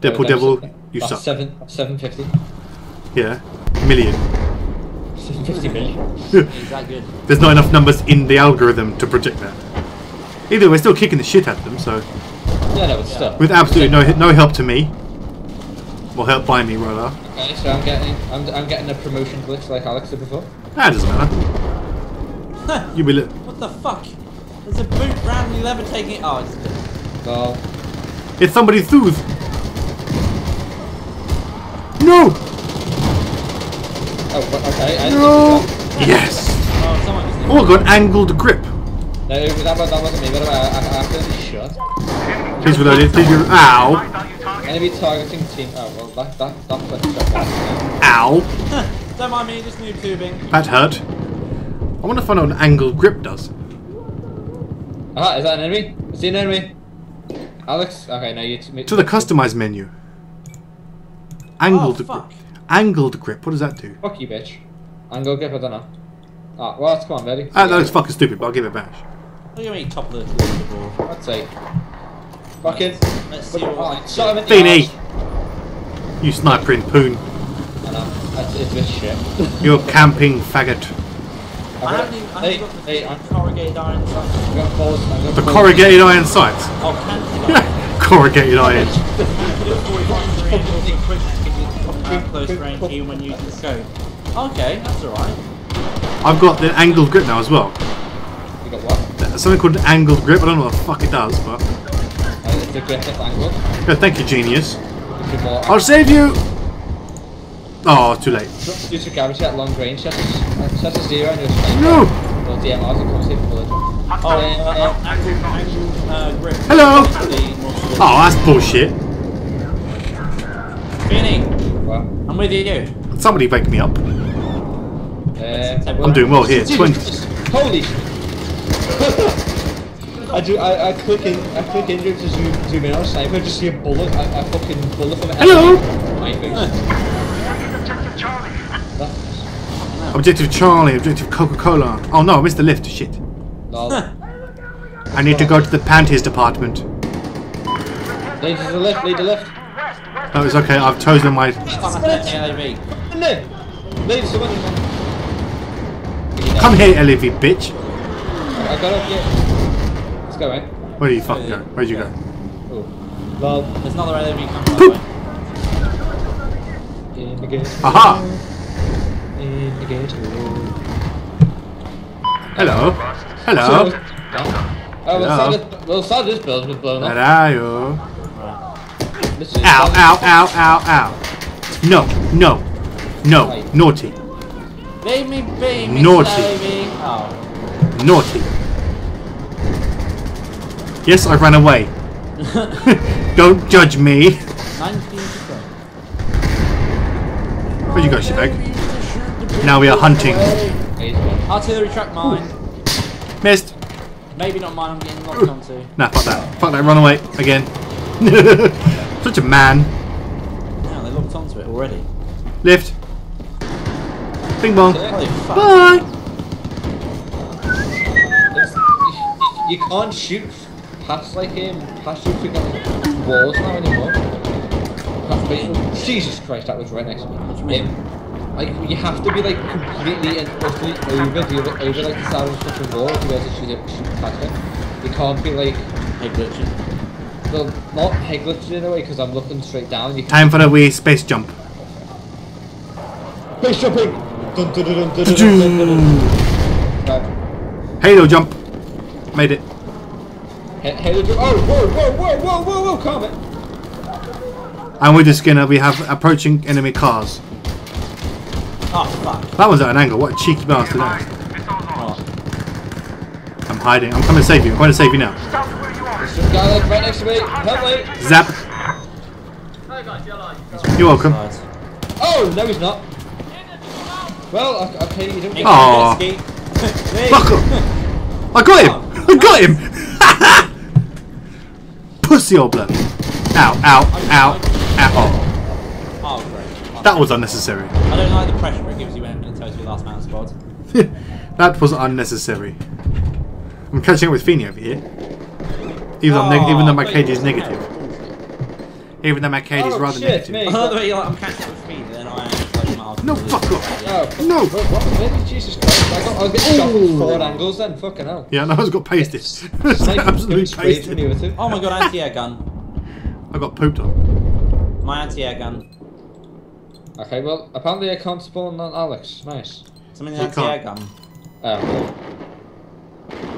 Deadpool Devil, you oh, suck. seven, 750. Yeah. Million. 750 million. Is that good? There's not enough numbers in the algorithm to project that. Either way, we're still kicking the shit out of them, so. Yeah, no, but still. With absolutely no no help to me. Well, help by me, rather. Okay, so I'm getting, I'm, I'm getting a promotion glitch like Alex did before. That doesn't matter. You will. What the fuck? There's a boot randomly levitating. Oh, it's good. Well, It's somebody's tooth. No! oh, okay. I No! Yes! Oh, someone just. Oh, I got an angled grip. No, that, that wasn't me, by the. I, I, I accidentally shot. Please reload it. Did you? Ow! Enemy targeting team. Oh, well, that, that, that clip shot that. Ow! Don't mind me, just noob tubing. That hurt. I want to find out what an angled grip does. Ah, is that an enemy? Is he an enemy? Alex? Okay, now you. To the customize menu. Angled Oh, grip. Angled grip. What does that do? Fuck you, bitch. Angled grip, I don't know. Ah, well, come on, buddy. Ah, that looks fucking stupid, but I'll give it a bash. Look at me top of the, the board. I'd say. Fucking. Let's see what Oh, we shot him in the Beanie! arse. You snipering poon. I know. That's, it's this shit. You're camping faggot. I've I got- haven't even I Hey, haven't got the hey, I'm corrugated iron sights. I'm going forward. I'm The corrugated iron sights. Oh, canted iron. corrugated iron. You put it 45 range, also quick close range even when using scope. Okay, that's alright. I've got the angled grip now as well. You got what? Something called an angled grip. I don't know what the fuck it does, but. Uh, it's the grip that's angled. Yeah, thank you, genius. If you're more. I'll save you! Oh, too late. Due to gravity at long range, set a, set a zero and you'll strike. No! Well, DMRs and concept bullet. Oh, uh, uh, angle, angle, uh, grip. Hello! The more solid- Oh, that's bullshit. Vinny, Well, I'm with you. Somebody wake me up. uh, I'm doing well here. 20. Holy shit! I do. I, I click in. I click in to zoom, zoom in on a sniper. Just see a bullet. A, a fucking bullet from the Hello? enemy. My face. Objective Charlie, Objective Coca Cola. Oh no, I missed the lift. Shit. Lol. I need to go to the panties department. Lead to the left. Lead to the lift. Oh, it's okay. I've chosen my. Fuck, that's LAV. No. Lead to someone. Come here, LAV bitch. I got up. Yeah. Let's go, man. Where do you fucking go? Where'd you go? Oh. Lol. There's another LAV coming my Poop. way. In the. Aha! In the gate. Hello. Hello. Oh, we'll Hello. this, we'll start this build with blown up. you? Ow, ow, ow, ow, ow. No, no, no. Right. Naughty. Be, Mr. Naughty. Oh. Naughty. Yes, I ran away. Don't judge me. 19%. Where'd you go, shitbag? Now we are hunting. Artillery track mine. Missed. Maybe not mine, I'm getting locked onto. Nah, fuck that. Fuck that. Run away again. Such a man. Now they locked onto it already. Lift. Bing bong. Bye. It's- you, you can't shoot past like him, past you freaking walls now anymore. Past me- Jesus Christ, that was right next to me. What do you mean? Like, you have to be, like, completely and utterly over, over, over like, the side of the fucking wall to be able to shoot, it, shoot past it. You can't be, like... Head glitching. Well, not head glitching in a way, because I'm looking straight down. You Time for a wee space jump. Space jumping! Dun, dun, dun, dun, dun, dun, dun, Halo jump. Made it. Halo jump. Oh, whoa, whoa, whoa, whoa, whoa, whoa, calm it. And with this skinner, we have approaching enemy cars. Oh, fuck. That one's at an angle. What a cheeky bastard. Oh. I'm hiding. I'm coming to save you. I'm going to save you now. There's some guy like right next to me. Help me. Zap. You're welcome. Oh, no, he's not. Well, o- okay, you don't get. Aw. Ski. Fuck off. I got him. I got him. Pussy old blood. Ow, ow, ow, ow. Oh, great. That was unnecessary. I don't like the pressure it gives you when it tells you last man squad. that was unnecessary. I'm catching up with Feeney over here. Even though, I'm even though my Oh, KD is wait, negative. Even though my KD's Oh, rather shit, negative. me. I love the way you're like, I'm catching up with speed, then I am. No, fuck off. Oh, No. What, what, really? Jesus Christ. I got, I'll get shot from four angles then. Fucking hell. Yeah, no, I was got pasted. Sniper Absolutely doing sprayed pasted. Oh my god, anti-air gun. I got pooped on. My anti-air gun. Okay, well, apparently I can't spawn on Alex. Nice. Something You anti-air can't. gun. Oh,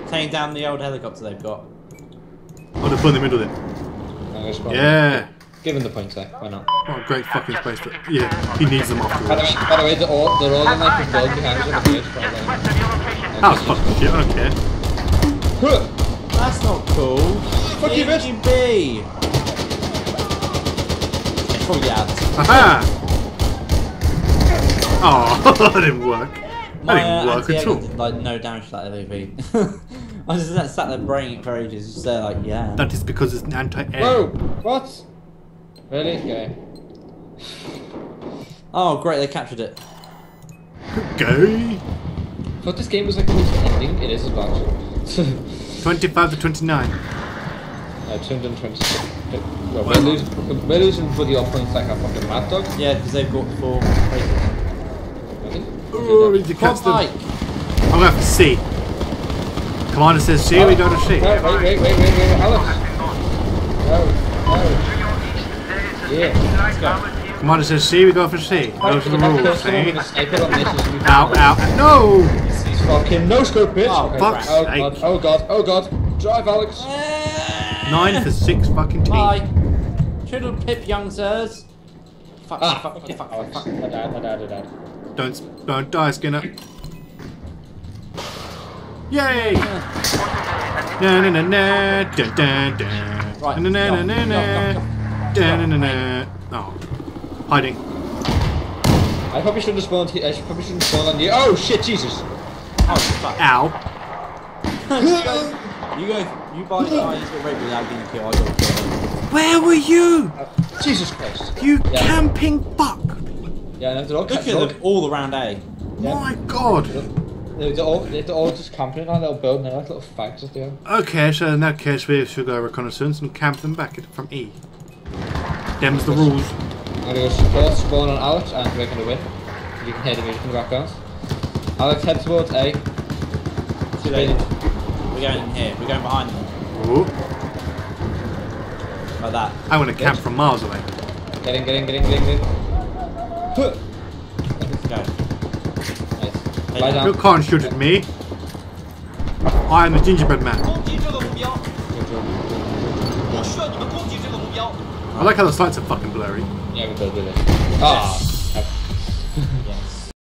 Taking down the old helicopter they've got. I'll just put in the middle then. I'm gonna spawn. Yeah. Give him the points there. Why not? Oh, great fucking space. To, yeah, he needs them By the way, by the way they're all, they're all in like the build behind us on the base, by the way. That was fucking shit. I don't care. Huh. That's not cool. Fuck you, bitch. B. Oh yeah. Aha! Oh, that didn't work. That My didn't uh, work anti-air at all. did like no damage to that LAV. I was just sat there braying it for ages, just there like, yeah. That is because it's an anti-air. Whoa! What? Really? Okay. Oh great, they captured it. Gay. I thought this game was like close to ending. It is as well. actually. 25 to 29. uh, 220. Well, we're losing, we're losing for the odd points like a fucking mad dog. Yeah, because they've got four races. Really? Oh, we need to Come catch on, them. Mike! I'm going to C. Commander says C, we go to C. Wait, wait, wait, wait, wait, wait, Alex. No, no. Yeah. Let's go. Commander says C, we go for C. Those are the If I kill rules, see? a sniper on this, it's Ow, ow, no! He's fucking no scope, bitch. Oh, Okay. fuck's oh sake. god, oh god, oh god. Drive, Alex. Nine for six fucking T. Bye. Triddle pip, young sirs. Fuck, Ah, fuck, fuck, okay, fuck, Alex. fuck. My dad, my dad, my dad. Don't, don't die, Skinner. Yay! Na na na na, dun dun dun. Right, Na na na na go, na. go, go, Dun na na na. Oh. Hiding. I probably shouldn't have spawned here. I should, probably shouldn't have spawned on you. Oh shit, Jesus. Oh, fuck. Ow. you go, you go, you buy the guy, he's got raped without getting killed. I got killed. Where were you? Uh, Jesus Christ. You Yeah. camping fuck. Yeah, no, they're all, Look at all, them all around A. Yeah. My god. they're, they're all, they're all just camping in our little building. They're like little fags that they. Okay, so in that case we should go reconnaissance and camp them back from E. Them's the rules. I'm gonna go support spawn on Alex and we're gonna win. You can hear the music in the background. Alex, head towards A. Too late. We're going in here. We're going behind them. Ooh. Like that. I want to camp from miles away. Get in, get in, get in, get in, get in. This guy. Nice. Lie down. You can't shoot at me. I am the gingerbread man. I like how the sights are fucking blurry. Yeah, we do this. Ah.